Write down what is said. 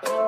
Bye.